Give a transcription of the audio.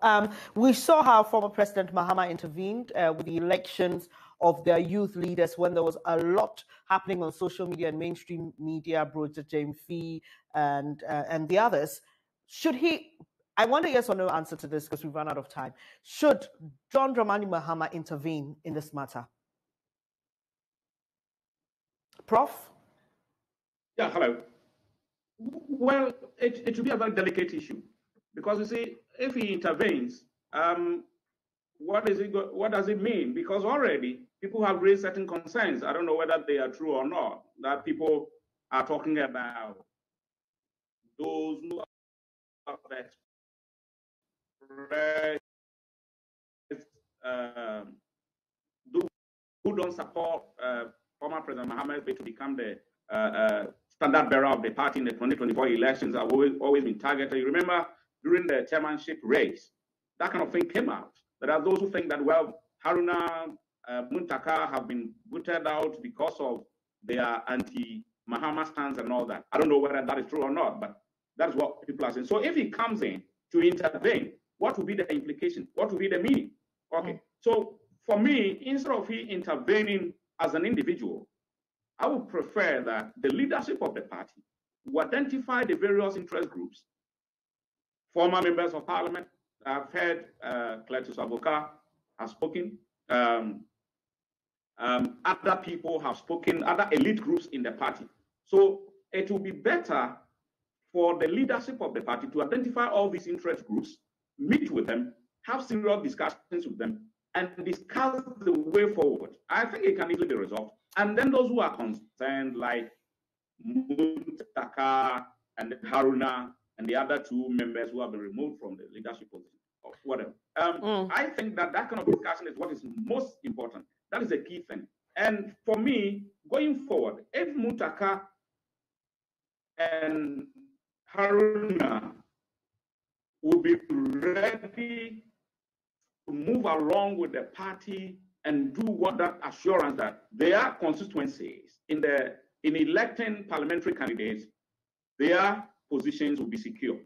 Um, we saw how former President Mahama intervened uh, with the elections of their youth leaders when there was a lot happening on social media and mainstream media, Broja James Fee and uh, and the others. Should he? I want a yes or no answer to this because we've run out of time. Should John Dramani Mahama intervene in this matter? Prof? Yeah, hello. Well, it, it should be a very delicate issue because you see, if he intervenes, um, what is it? What does it mean? Because already people have raised certain concerns. I don't know whether they are true or not. That people are talking about those who have expressed, um, who don't support uh, former President Mahama to become the uh, uh, standard bearer of the party in the 2024 elections have always, always been targeted. You remember during the chairmanship race, that kind of thing came out. There are those who think that, well, Haruna uh, Muntaka have been booted out because of their anti-Mahama stance and all that. I don't know whether that is true or not, but that's what people are saying. So if he comes in to intervene, what will be the implication? What will be the meaning? Okay. Mm. So for me, instead of he intervening as an individual, I would prefer that the leadership of the party will identify the various interest groups, former members of parliament. I've heard uh, Cletus Avoka has spoken. Um, um, other people have spoken, other elite groups in the party. So it will be better for the leadership of the party to identify all these interest groups, meet with them, have serious discussions with them, and discuss the way forward. I think it can easily be resolved. And then those who are concerned, like Muntaka and Haruna and the other two members who have been removed from the leadership position or whatever. Um, mm. I think that that kind of discussion is what is most important. That is a key thing. And for me, going forward, if Muntaka and Haruna will be ready to move along with the party and do what that assurance that their constituencies in the in electing parliamentary candidates, their positions will be secure.